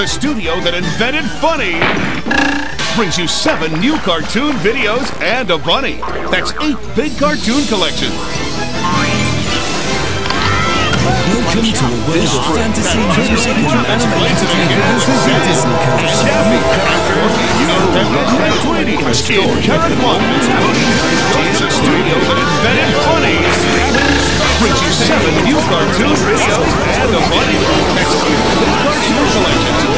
the studio that invented funny, brings you seven new cartoon videos and a bunny. That's eight big cartoon collections. Welcome to a world of fantasy, music, and animated Disney Coast. And Tweety in Carrot One. It's a studio that invented funny. Cartoon videos and bunny. That's eight big cartoon collections.